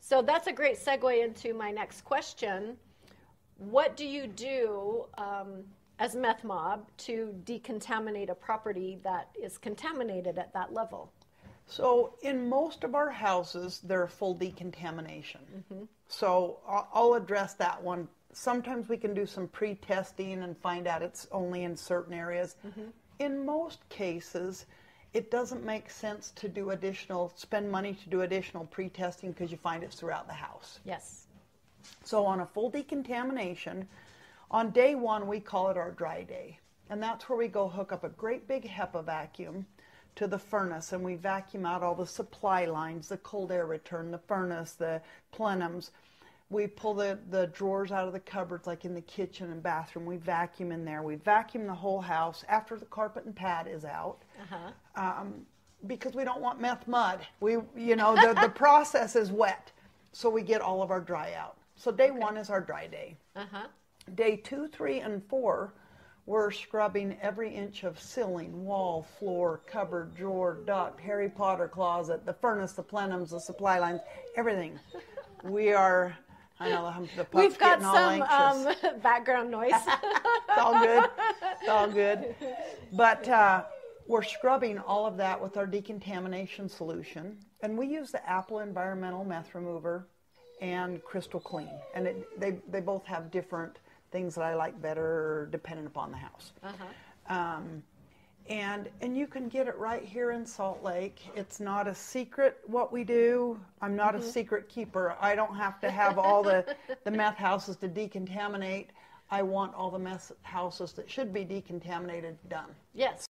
So that's a great segue into my next question. What do you do um, as meth mob to decontaminate a property that is contaminated at that level? So, in most of our houses, they're full decontamination. So, I- I'll address that one. Sometimes we can do some pre testing and find out it's only in certain areas. In most cases, it doesn't make sense to do additional, spend money to do additional pre testing because you find it's throughout the house. Yes. So on a full decontamination, on day one we call it our dry day, and that's where we go hook up a great big HEPA vacuum to the furnace, and we vacuum out all the supply lines, the cold air return, the furnace, the plenums. We pull the, the drawers out of the cupboards, like in the kitchen and bathroom. We vacuum in there. We vacuum the whole house after the carpet and pad is out um, because we don't want meth mud. We, you know, the, the process is wet, so we get all of our dry out. So day one is our dry day. Uh-huh. Day two, three, and four, we're scrubbing every inch of ceiling, wall, floor, cupboard, drawer, duct, Harry Potter closet, the furnace, the plenums, the supply lines, everything. We are. I know the, the pup's We've got getting some anxious. um, background noise. It's all good. It's all good. But uh, we're scrubbing all of that with our decontamination solution. And we use the Apple Environmental Meth Remover and Crystal Clean. And it, they, they both have different things that I like better depending upon the house. Uh Um, and and you can get it right here in Salt Lake. It's not a secret what we do. I'm not a mm-hmm. secret keeper. I don't have to have all the the meth houses to decontaminate. I want all the meth houses that should be decontaminated done. yes.